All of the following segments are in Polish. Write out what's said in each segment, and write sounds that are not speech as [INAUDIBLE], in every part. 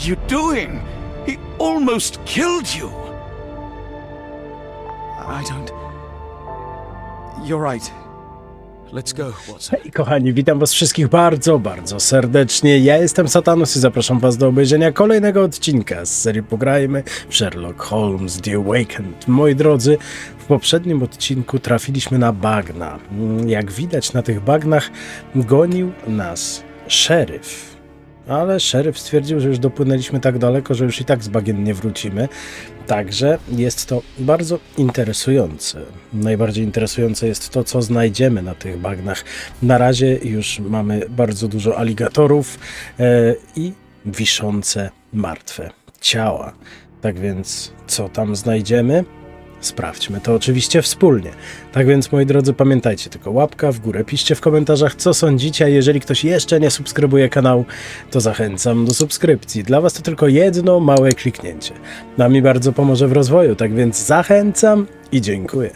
are you doing? He almost killed you. I don't. You're right. Let's go, Watson. Hej kochani, witam was wszystkich bardzo, bardzo serdecznie. Ja jestem Satanus i zapraszam was do obejrzenia kolejnego odcinka z serii Pograjmy w Sherlock Holmes The Awakened. Moi drodzy, w poprzednim odcinku trafiliśmy na bagna. Jak widać na tych bagnach gonił nas szeryf. Ale szeryf stwierdził, że już dopłynęliśmy tak daleko, że już i tak z bagien nie wrócimy. Także jest to bardzo interesujące. Najbardziej interesujące jest to, co znajdziemy na tych bagnach. Na razie już mamy bardzo dużo aligatorów e, i wiszące martwe ciała. Tak więc, co tam znajdziemy? Sprawdźmy to oczywiście wspólnie. Tak więc, moi drodzy, pamiętajcie tylko łapka w górę, piszcie w komentarzach, co sądzicie, a jeżeli ktoś jeszcze nie subskrybuje kanału, to zachęcam do subskrypcji. Dla Was to tylko jedno małe kliknięcie. Nami bardzo pomoże w rozwoju, tak więc zachęcam i dziękuję.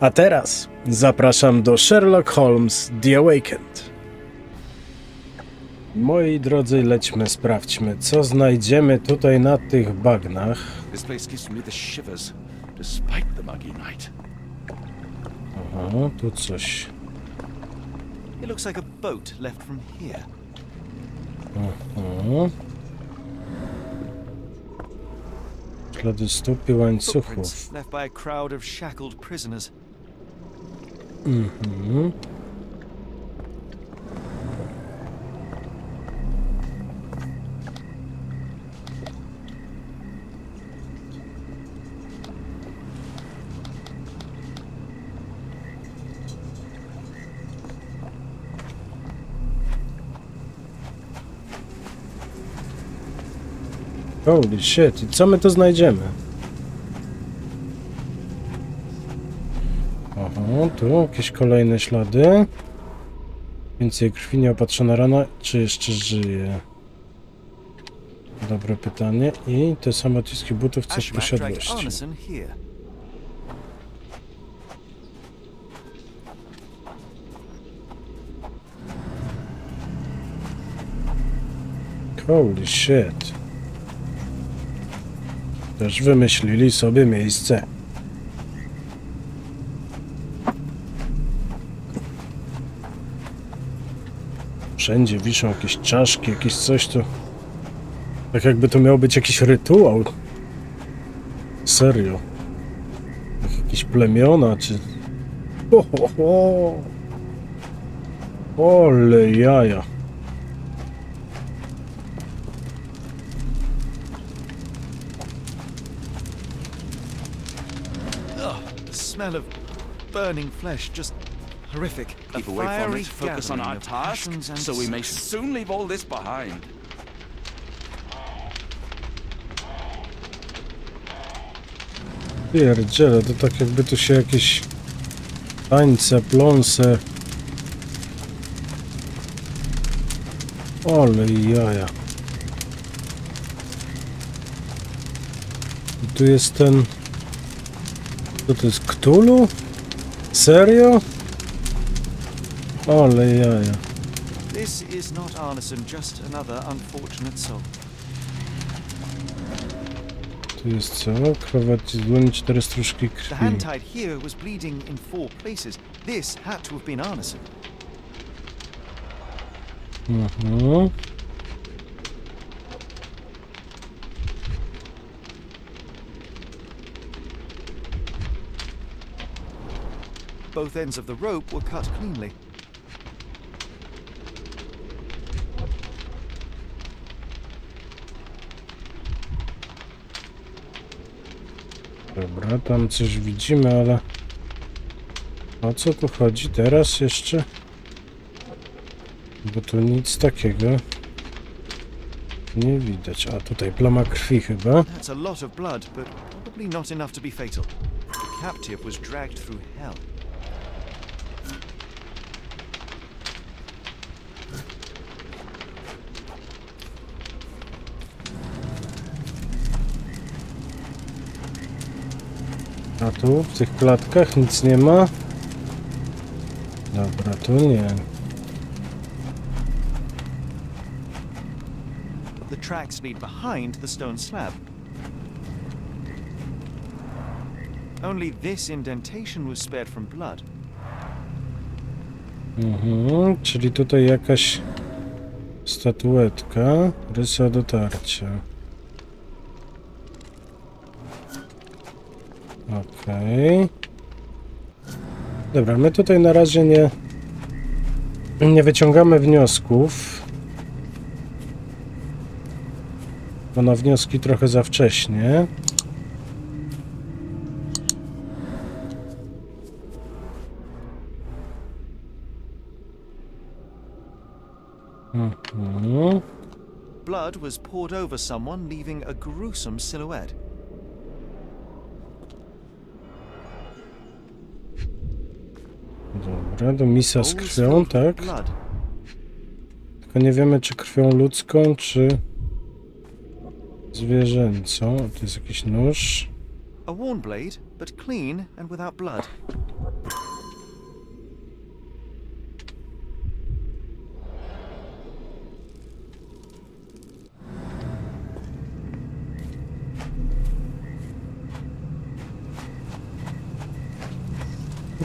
A teraz zapraszam do Sherlock Holmes The Awakened. Moi drodzy, lećmy, sprawdźmy, co znajdziemy tutaj na tych bagnach. This place gives me the shivers, despite the muggy night. Aha, tu coś. It looks like a boat left from here. Mhm. Ślady stóp i łańcuchów. Left by a crowd of shackled prisoners. Mhm. Holy shit, i co my tu znajdziemy? Aha, tu jakieś kolejne ślady. Więcej krwi, nieopatrzona rana, czy jeszcze żyje? Dobre pytanie. I te same odciski butów, co w posiadłości. Holy shit. Też wymyślili sobie miejsce. Wszędzie wiszą jakieś czaszki, jakieś coś tu. Tak jakby to miał być jakiś rytuał. Serio. Jak jakieś plemiona, czy... Ho, ho, ho. Ole jaja. Burning flesh, just horrific. Keep a away from fiery it, focus on our task, passions and so we may soon leave all this behind. Pierdziele, to tak jakby tu się jakieś tańce, pląse. Ole jaja. I tu jest ten... Co to jest? Ktulu? Serio? Ole jaja. This is not Arneson, just another unfortunate soul. Tu jest co? Krować z dłoni, cztery stróżki The hand tied here was bleeding in four places. This had to have been Arneson. Mhm. Both ends of the rope were cut cleanly. Dobra, tam coś widzimy, ale... O co tu chodzi teraz jeszcze? Bo tu nic takiego nie widać. A tutaj plama krwi chyba. That's a lot of blood, but probably not enough to be fatal. The captive was dragged through hell. Tu w tych klatkach nic nie ma. Dobra, tu nie. The tracks lead behind the stone slab. Only this indentation was spared from blood. Mhm, czyli tutaj jakaś statuetka, rysa dotarcia. Okej. Dobra, my tutaj na razie nie, nie wyciągamy wniosków. Bo na wnioski trochę za wcześnie. Mhm. Blood was poured over someone, leaving a gruesome silhouette. Dobra, do misa z krwią, tak? Tylko nie wiemy, czy krwią ludzką, czy zwierzęcą. O, Tu jest jakiś nóż. A worn blade, but clean and without blood.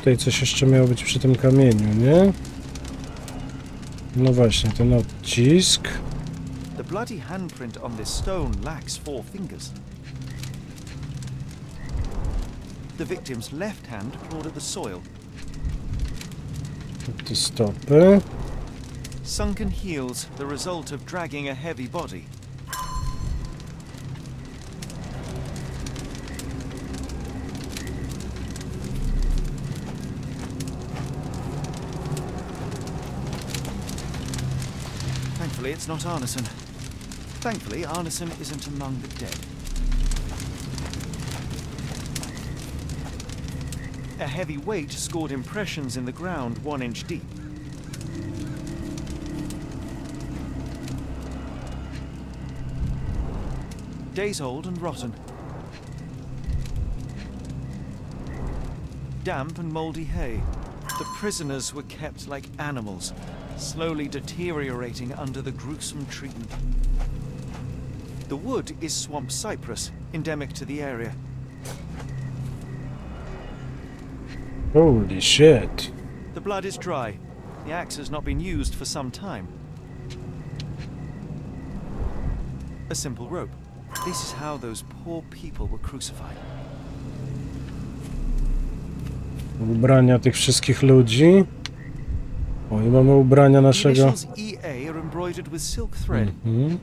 Tutaj coś jeszcze miało być przy tym kamieniu, nie? No właśnie, ten odcisk. The bloody handprint on this stone lacks four fingers. The victim's left hand clawed at the soil. Te stopy. Sunken heels, the result of dragging a heavy body. It's not Arneson. Thankfully, Arneson isn't among the dead. A heavy weight scored impressions in the ground one inch deep. Days old and rotten. Damp and mouldy hay. The prisoners were kept like animals, slowly deteriorating under the gruesome treatment. The wood is swamp cypress, endemic to the area. Holy shit. The blood is dry. The axe has not been used for some time. A simple rope. This is how those poor people were crucified. Ubrania tych wszystkich ludzi. O, i mamy ubrania naszego. thread. Mhm.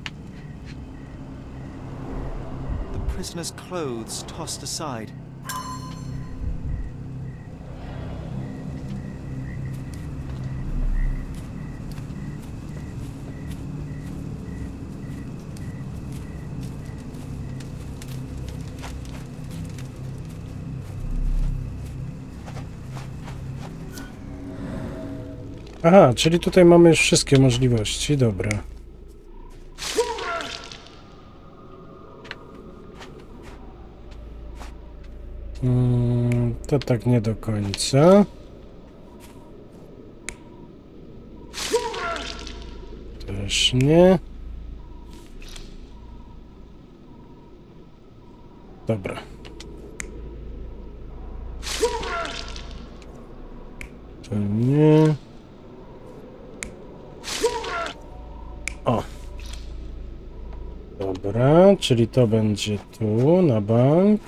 The prisoner's clothes tossed aside. Aha, czyli tutaj mamy już wszystkie możliwości, dobra. Mm, to tak nie do końca. Też nie. Dobra. To nie. O. Dobra, czyli to będzie tu na bank.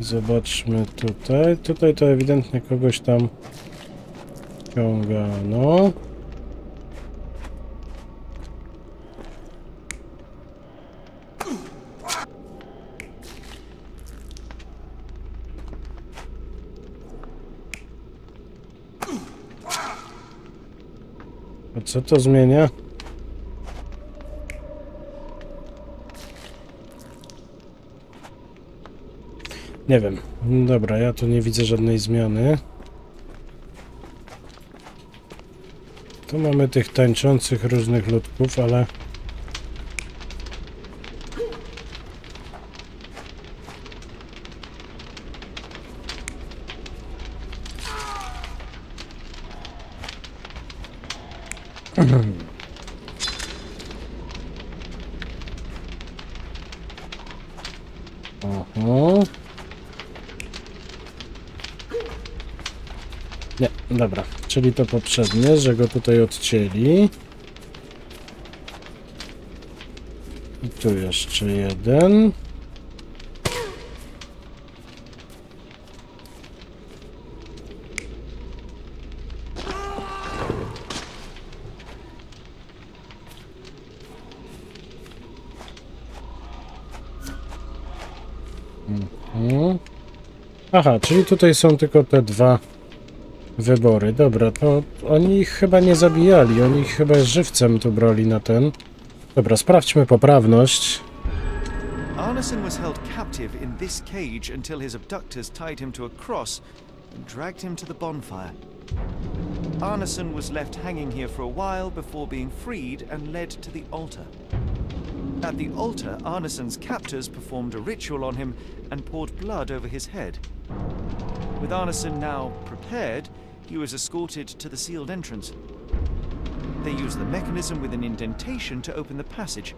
Zobaczmy tutaj. Tutaj to ewidentnie kogoś tam ciągano. Co to zmienia? Nie wiem. Dobra, ja tu nie widzę żadnej zmiany. Tu mamy tych tańczących różnych ludków, ale... Dobra, czyli to poprzednie, że go tutaj odcięli. I tu jeszcze jeden. Mhm. Aha, czyli tutaj są tylko te dwa wybory. Dobra, to oni ich chyba nie zabijali, oni ich chyba żywcem tu brali na ten. Dobra, sprawdźmy poprawność. Arneson was held captive in this cage until his abductors tied him to a cross and dragged him to the bonfire. Arneson was left hanging here for a while before being freed and led to the altar. At the altar, Arneson's captors performed a ritual on him and poured blood over his head. With Arneson now prepared, he was escorted to the sealed entrance. They used the mechanism with an indentation to open the passage.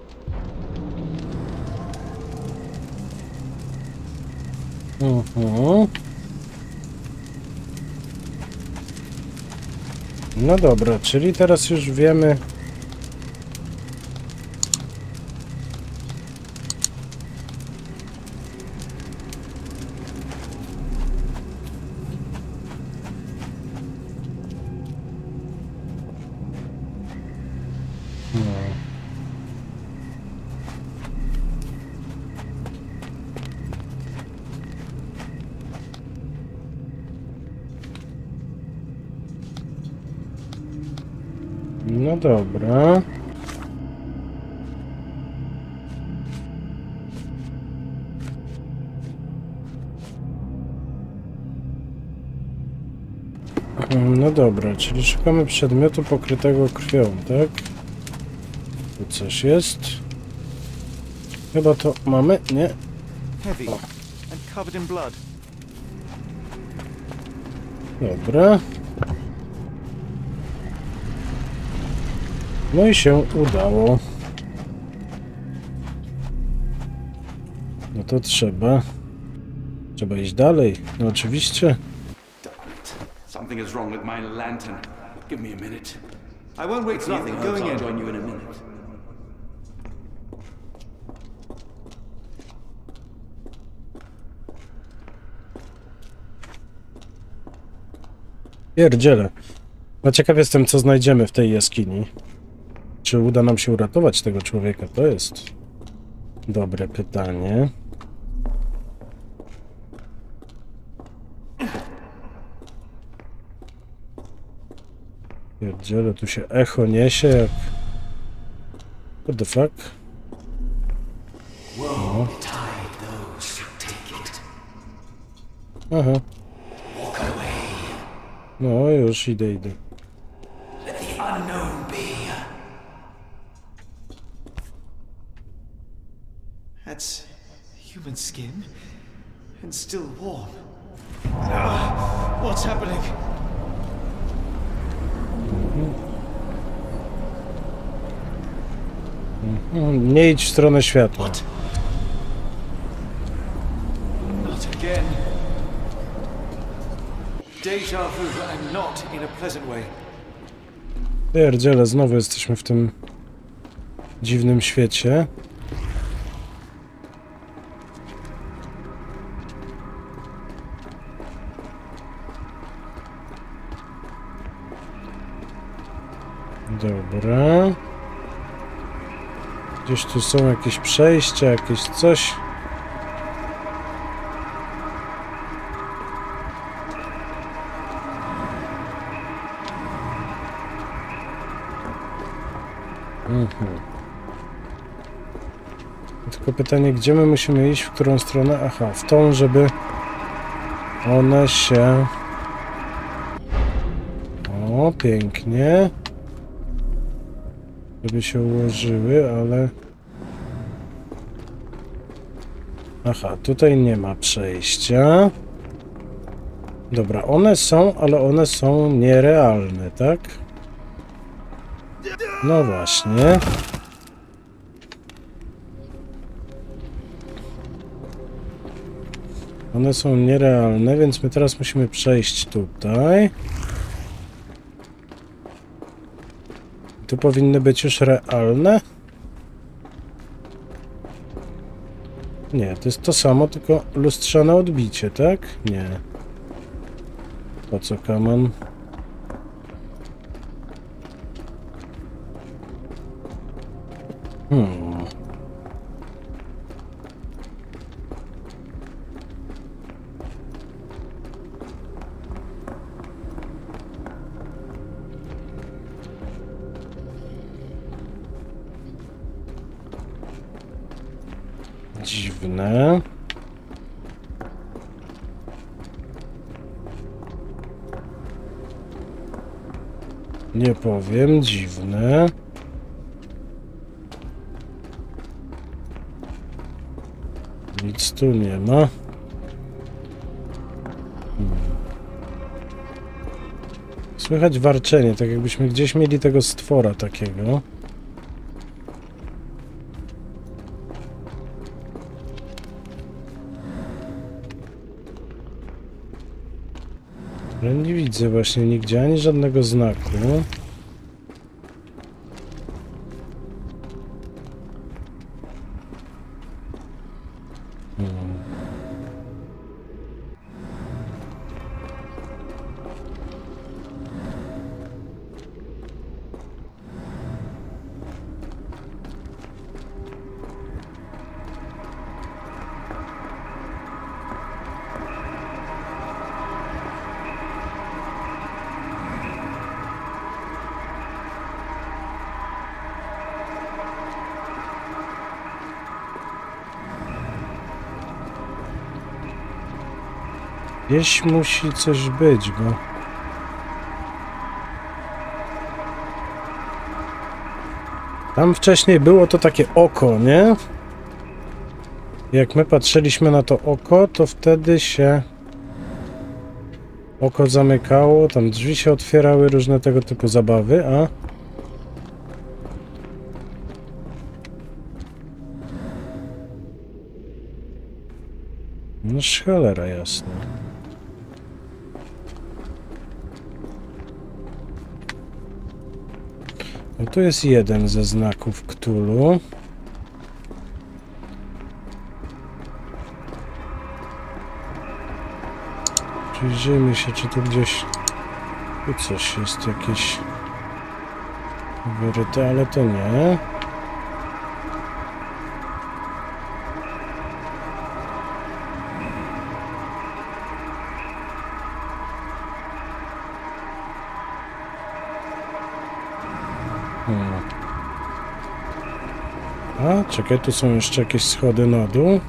Mhm. No dobra, czyli teraz już wiemy. Czyli szukamy przedmiotu pokrytego krwią, tak? Tu coś jest. Chyba to mamy? Nie? Dobra. No i się udało. No to trzeba. Trzeba iść dalej. No oczywiście. Something is wrong with my lantern. Give me a minute. I won't wait for you. Nothing. Going I'll in. join you in a minute. Pierdziele. No ciekaw jestem, co znajdziemy w tej jaskini. Czy uda nam się uratować tego człowieka? To jest dobre pytanie. Pierdziele, tu się echo niesie jak... What the fuck? No. Aha. No, już idę, idę. That's human skin and still warm. Ah, what's happening? Nie idź w stronę światła. What? Not again. Deja vu, and not in a pleasant way. Pierdziele, znowu jesteśmy w tym dziwnym świecie. Dobra. Gdzieś tu są jakieś przejścia, jakieś coś. Mhm. Tylko pytanie, gdzie my musimy iść, w którą stronę? Aha, w tą, żeby one się... O, pięknie. Żeby się ułożyły, ale... Aha, tutaj nie ma przejścia. Dobra, one są, ale one są nierealne, tak? No właśnie. One są nierealne, więc my teraz musimy przejść tutaj. Tu powinny być już realne. Nie, to jest to samo, tylko lustrzane odbicie, tak? Nie. Po co kaman? Powiem, dziwne. Nic tu nie ma. Hmm. Słychać warczenie, tak jakbyśmy gdzieś mieli tego stwora takiego. Ale nie widzę właśnie nigdzie ani żadnego znaku. Gdzieś musi coś być, bo... Tam wcześniej było to takie oko, nie? Jak my patrzyliśmy na to oko, to wtedy się oko zamykało, tam drzwi się otwierały, różne tego typu zabawy, a... No cholera jasna. No tu jest jeden ze znaków Cthulhu. Przyjrzyjmy się, czy tu gdzieś... Tu coś jest jakieś... Wyryte, ale to nie. Czekaj, tu są jeszcze jakieś schody na dół.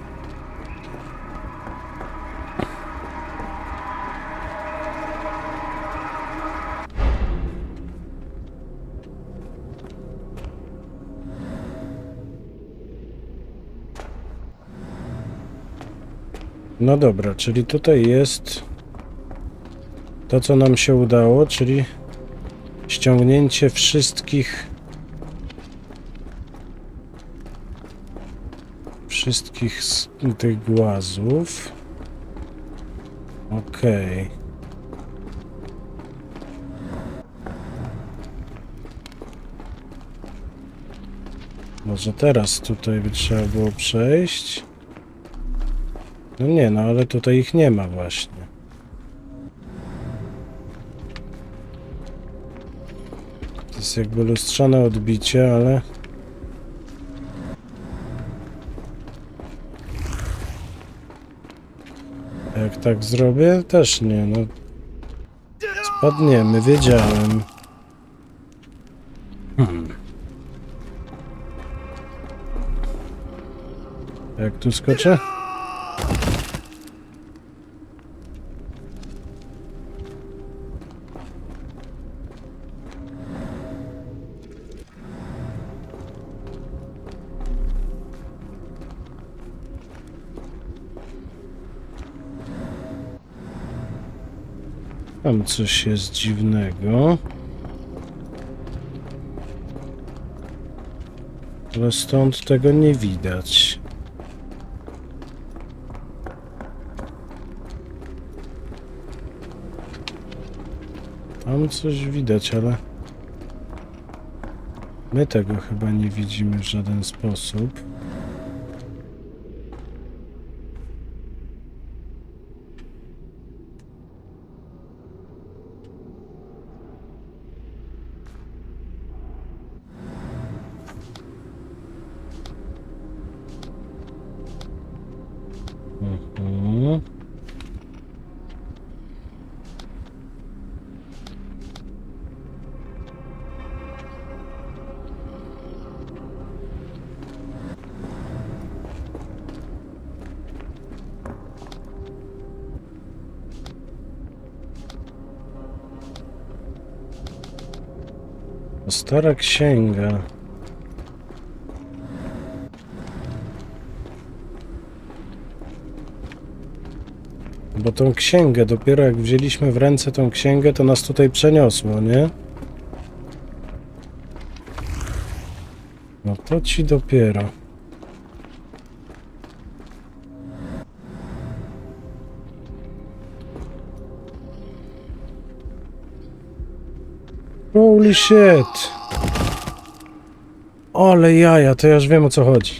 No dobra, czyli tutaj jest to, co nam się udało, czyli ściągnięcie wszystkich wszystkich z tych głazów. Okej. Może teraz tutaj by trzeba było przejść. No nie, no ale tutaj ich nie ma właśnie. To jest jakby lustrzane odbicie, ale... tak zrobię? Też nie, no. Spadniemy, wiedziałem. Hmm. Jak tu skoczę? Coś jest dziwnego. Ale stąd tego nie widać. Tam coś widać, ale... My tego chyba nie widzimy w żaden sposób. Stara księga. Bo tą księgę, dopiero jak wzięliśmy w ręce tą księgę, to nas tutaj przeniosło, nie? No to ci dopiero. Holy shit! Ale jaja, to ja już wiem o co chodzi.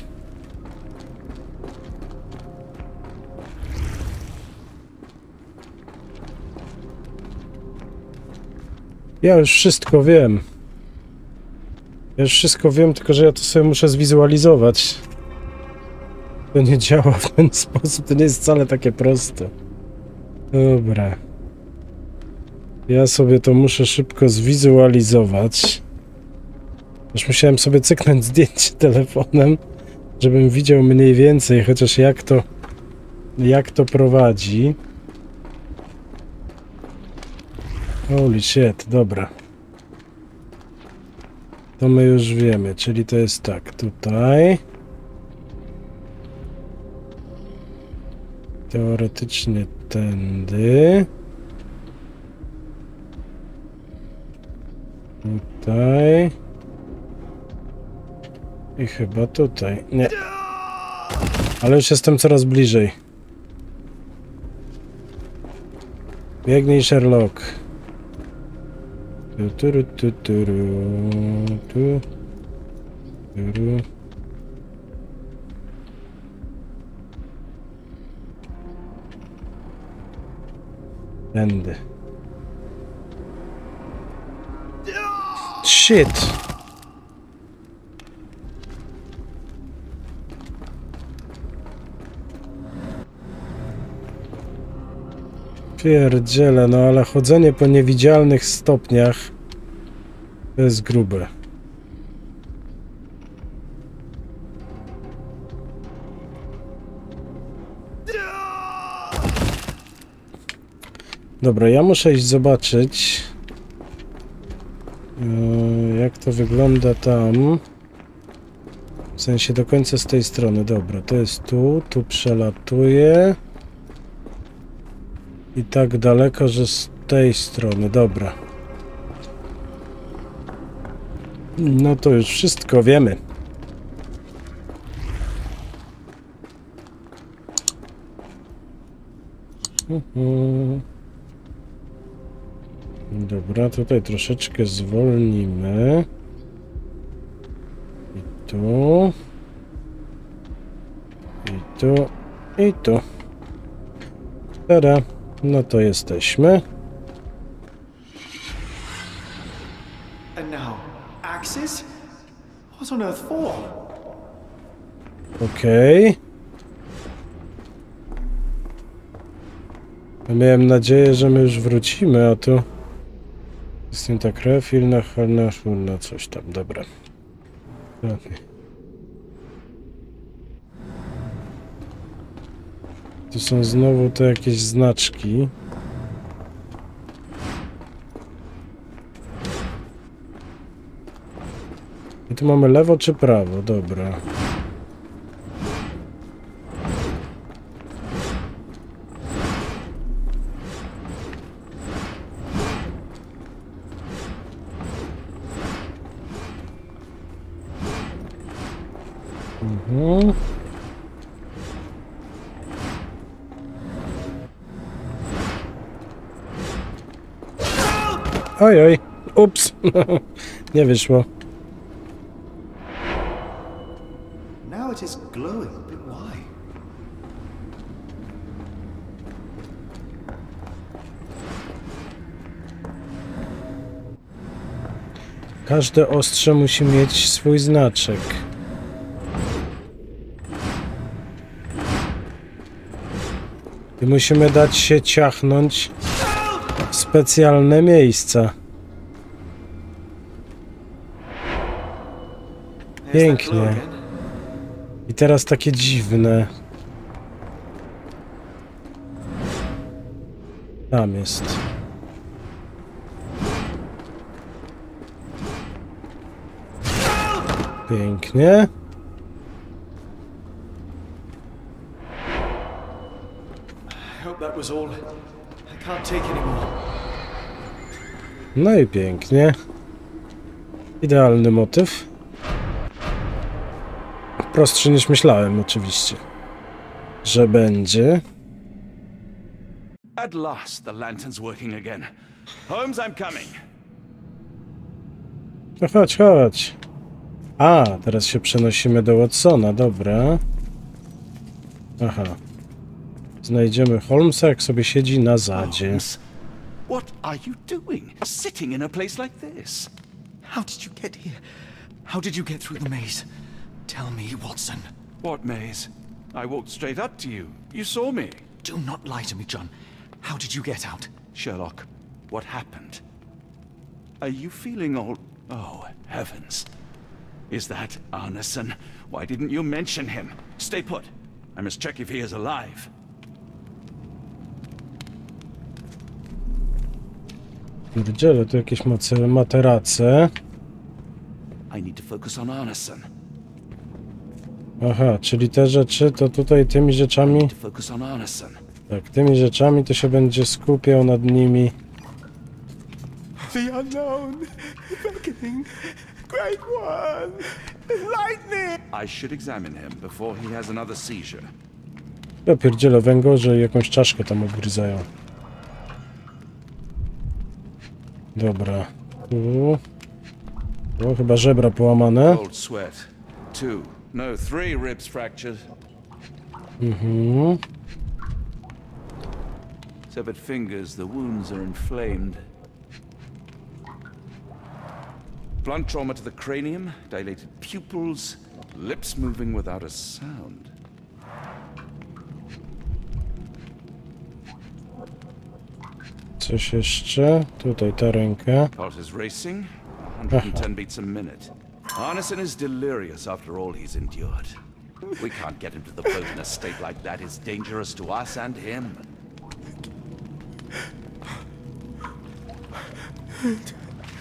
Ja już wszystko wiem. Ja już wszystko wiem, tylko że ja to sobie muszę zwizualizować. To nie działa w ten [LAUGHS] sposób, to nie jest wcale takie proste. Dobra. Ja sobie to muszę szybko zwizualizować. Już musiałem sobie cyknąć zdjęcie [LAUGHS] telefonem, żebym widział mniej więcej, chociaż jak to jak to prowadzi. Holy shit, dobra. To my już wiemy, czyli to jest tak, tutaj. Teoretycznie tędy. Tutaj. I chyba tutaj. Nie. Ale już jestem coraz bliżej. Biegnij, Sherlock. Tu, tu, tu, tu, tu. Tu. Tędy. Shit! Pierdziele, no ale chodzenie po niewidzialnych stopniach to jest grube. Dobra, ja muszę iść zobaczyć jak to wygląda tam. W sensie do końca z tej strony. Dobra, to jest tu, tu przelatuje. I tak daleko, że z tej strony, dobra. No to już wszystko wiemy. Mhm. Dobra, tutaj troszeczkę zwolnimy. I tu. I tu. I tu. Tada. No to jesteśmy. And now, axes? What on earth for? Okej. Ja Miałem nadzieję, że my już wrócimy, a tu... Jestem tak refil, halna, na coś tam, dobra. Okej. Tu są znowu te jakieś znaczki. I tu mamy lewo czy prawo? Dobra. Oj, oj. Ups. [LAUGHS] Nie wyszło. Now it is glowing, but why? Każde ostrze musi mieć swój znaczek. I musimy dać się ciachnąć w specjalne miejsca. Pięknie. I teraz takie dziwne. Tam jest. Pięknie. No i pięknie. Idealny motyw. Prostszy niż myślałem, oczywiście. Że będzie. At last, the lantern's working again. Holmes, I'm coming. No chodź, chodź. A, teraz się przenosimy do Watsona, dobra. Aha. Znajdziemy Holmesa, jak sobie siedzi na zadzie. Holmes, what are you doing? Sitting in a place like this? How did you get here? How did you get through the maze? Tell me, Watson. What maze? I walked straight up to you. You saw me. Do not lie to me, John. How did you get out? Sherlock, what happened? Are you feeling all... Oh, heavens. Is that Arneson? Why didn't you mention him? Stay put. I must check if he is alive. Pierdziele, tu jakieś mace- materace. I need to focus on Arneson. Aha, czyli te rzeczy to tutaj tymi rzeczami, tak, tymi rzeczami to się będzie skupiał nad nimi. The unknown, beckoning, great one, lightning! I should examine him before he has another seizure. Ja pierdzielę węgorze i jakąś czaszkę tam obgryzają. Dobra. Tu. O, chyba żebra połamane. Cold sweat. Two. No, three ribs fractured. Mm-hmm. Severed fingers, the wounds are inflamed. Blunt trauma to the cranium, dilated pupils, lips moving without a sound. Coś jeszcze? Tutaj ta ręka. Pulse is racing, 110 beats a minute. Arneson is delirious after all he's endured. We can't get him to the boat in a state like that. It's dangerous to us and him.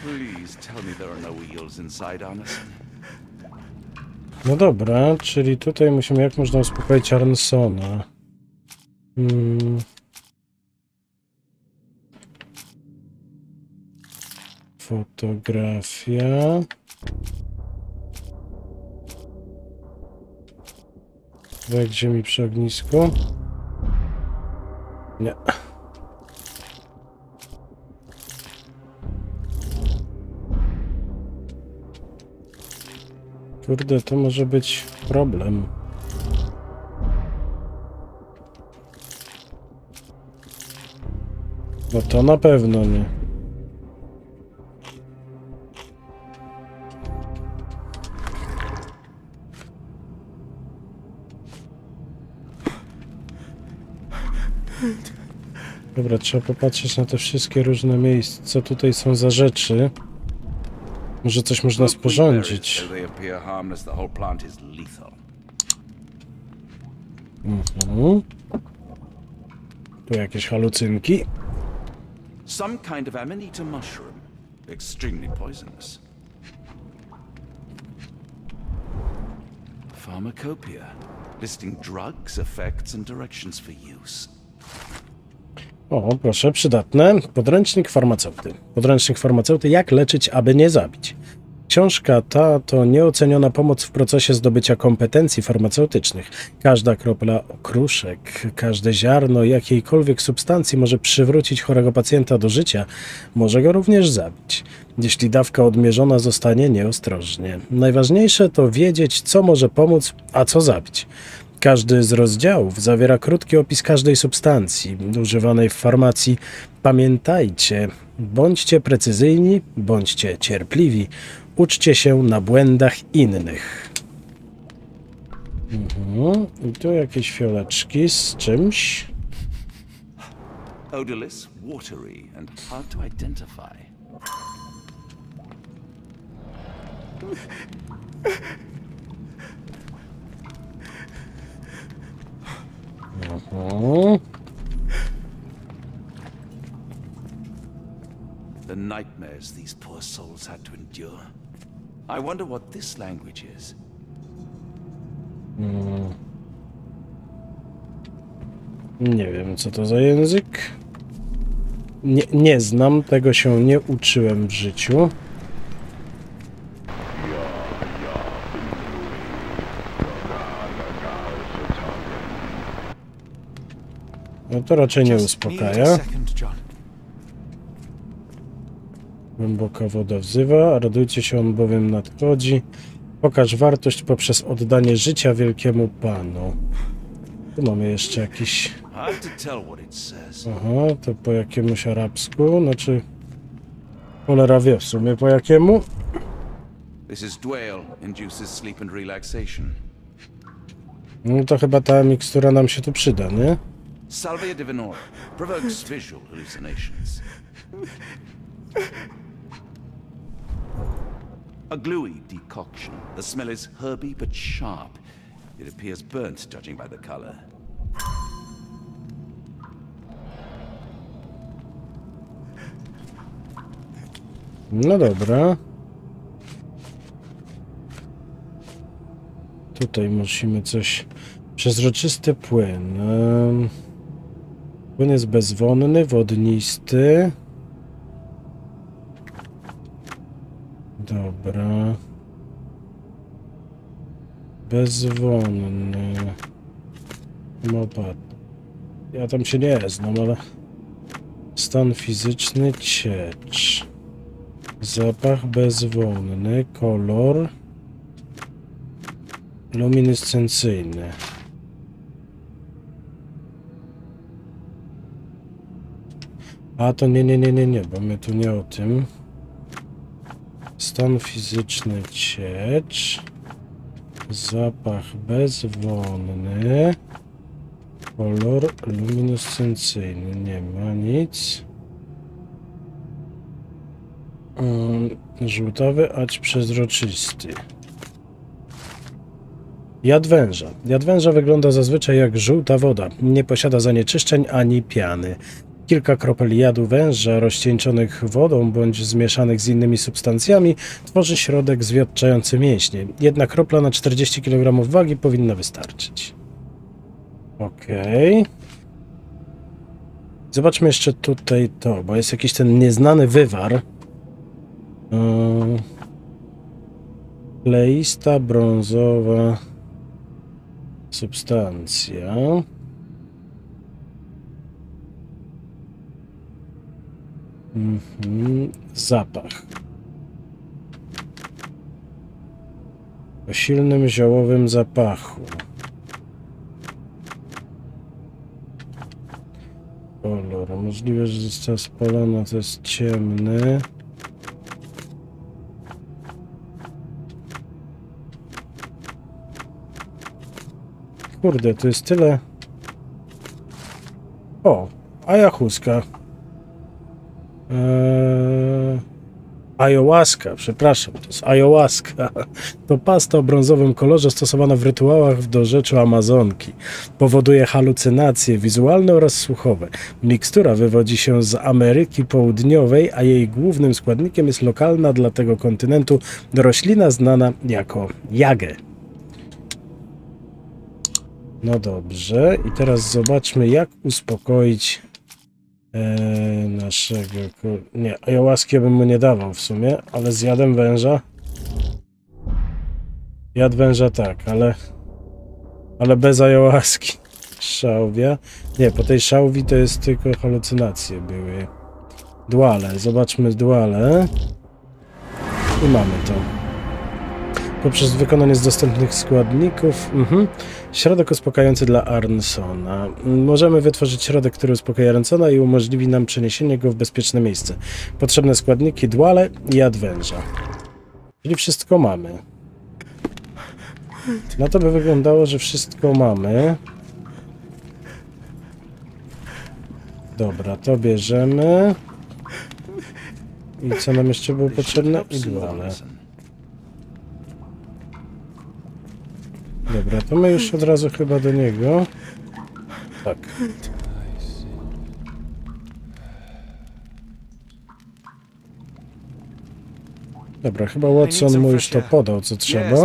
Please tell me there are no wheels inside Arneson. No dobra, czyli tutaj musimy jak można uspokoić Arnsona. Hmm. Fotografia. Wek ziemi przy ognisku. Nie. Kurde, to może być problem. No to na pewno nie. Dobra, trzeba popatrzeć na te wszystkie różne miejsca, co tutaj są za rzeczy. Może coś można sporządzić. Mhm. Tu jakieś halucynki. Some kind of amanita mushroom. Extremely poisonous. Pharmacopoeia. Listing drugs, effects, and directions for use. O, proszę, przydatne. Podręcznik farmaceuty. Podręcznik farmaceuty, jak leczyć, aby nie zabić. Książka ta to nieoceniona pomoc w procesie zdobycia kompetencji farmaceutycznych. Każda kropla okruszek, każde ziarno jakiejkolwiek substancji może przywrócić chorego pacjenta do życia, może go również zabić, jeśli dawka odmierzona zostanie nieostrożnie. Najważniejsze to wiedzieć, co może pomóc, a co zabić. Każdy z rozdziałów zawiera krótki opis każdej substancji używanej w farmacji. Pamiętajcie, bądźcie precyzyjni, bądźcie cierpliwi, uczcie się na błędach innych. Mhm. I tu jakieś fioleczki z czymś. Odorless, watery, and hard to identify. The nightmares these poor souls had to endure. I wonder what this language is. Nie wiem, co to za język. Nie, nie znam, tego się nie uczyłem w życiu. No to raczej nie uspokaja. Głęboka woda wzywa, radujcie się, on bowiem nadchodzi. Pokaż wartość poprzez oddanie życia wielkiemu Panu. Tu mamy jeszcze jakiś... Aha, to po jakiemuś arabsku, znaczy... Cholera wie w sumie po jakiemu. This is Dwale, induces sleep and relaxation. No to chyba ta mikstura nam się tu przyda, nie? Salvia divinorum provokes visual hallucinations. A gluey decoction. The smell is herby but sharp. It appears burnt, judging by the color. No dobra. Tutaj musimy coś... Przezroczysty płyn. Em, Płyn jest bezwonny, wodnisty. Dobra. Bezwonny. Mopa. Ja tam się nie znam, ale... Stan fizyczny ciecz. Zapach bezwonny, kolor luminescencyjny. A to nie, nie, nie, nie, nie, bo my tu nie o tym. Stan fizyczny ciecz. Zapach bezwonny. Kolor luminescencyjny. Nie ma nic. Mm, Żółtawy, ać przezroczysty. Jad węża. Jad węża wygląda zazwyczaj jak żółta woda. Nie posiada zanieczyszczeń ani piany. Kilka kropel jadu węża rozcieńczonych wodą bądź zmieszanych z innymi substancjami tworzy środek zwiotczający mięśnie. Jedna kropla na 40 kg wagi powinna wystarczyć. Okej. Zobaczmy jeszcze tutaj to, bo jest jakiś ten nieznany wywar. Yy, Kleista, brązowa substancja. Mhm. Zapach. O silnym ziołowym zapachu. Kolor. Możliwe, że została spalona, to jest ciemny. Kurde, to jest tyle. O, ayahuasca. Eee, ayahuasca, przepraszam, to jest ayahuasca. [LAUGHS] To pasta o brązowym kolorze stosowana w rytuałach w dorzeczu Amazonki. Powoduje halucynacje wizualne oraz słuchowe. Mikstura wywodzi się z Ameryki Południowej, a jej głównym składnikiem jest lokalna dla tego kontynentu roślina znana jako jagę. No dobrze, i teraz zobaczmy, jak uspokoić e, naszego. ku- Nie, ayahuaskę bym mu nie dawał w sumie, ale z jadem węża. Jad węża tak, ale... Ale bez ayahuaski. [LAUGHS] Szałwia. Nie, po tej szałwi to jest tylko halucynacje były. Duale, zobaczmy duale. I mamy to. Poprzez wykonanie z dostępnych składników. Mhm. Środek uspokajający dla Arnsona. Możemy wytworzyć środek, który uspokaja Arnsona i umożliwi nam przeniesienie go w bezpieczne miejsce. Potrzebne składniki duale i jad węża. Czyli wszystko mamy. No to by wyglądało, że wszystko mamy. Dobra, to bierzemy. I co nam jeszcze było potrzebne? I duale. Anderson. Dobra, to my już od razu chyba do niego. Tak. Dobra, chyba Watson mu już to podał, co trzeba.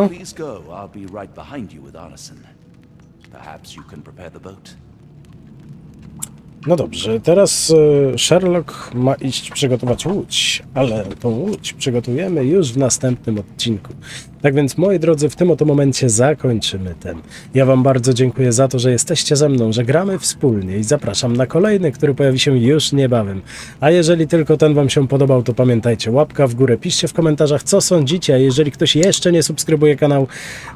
No dobrze, teraz e, Sherlock ma iść przygotować łódź, ale tą łódź przygotujemy już w następnym odcinku. Tak więc, moi drodzy, w tym oto momencie zakończymy ten. Ja Wam bardzo dziękuję za to, że jesteście ze mną, że gramy wspólnie i zapraszam na kolejny, który pojawi się już niebawem. A jeżeli tylko ten Wam się podobał, to pamiętajcie, łapka w górę, piszcie w komentarzach, co sądzicie, a jeżeli ktoś jeszcze nie subskrybuje kanał,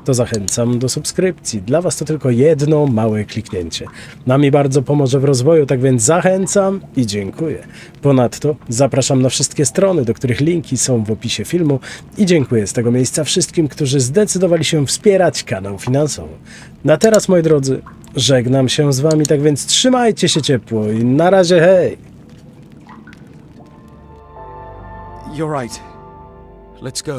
to zachęcam do subskrypcji. Dla Was to tylko jedno małe kliknięcie. Nami bardzo pomoże w rozwoju, tak więc zachęcam i dziękuję. Ponadto zapraszam na wszystkie strony, do których linki są w opisie filmu i dziękuję z tego miejsca wszystkim, którzy zdecydowali się wspierać kanał finansowo. Na teraz, moi drodzy, żegnam się z Wami, tak więc trzymajcie się ciepło i na razie hej! You're right. Let's go.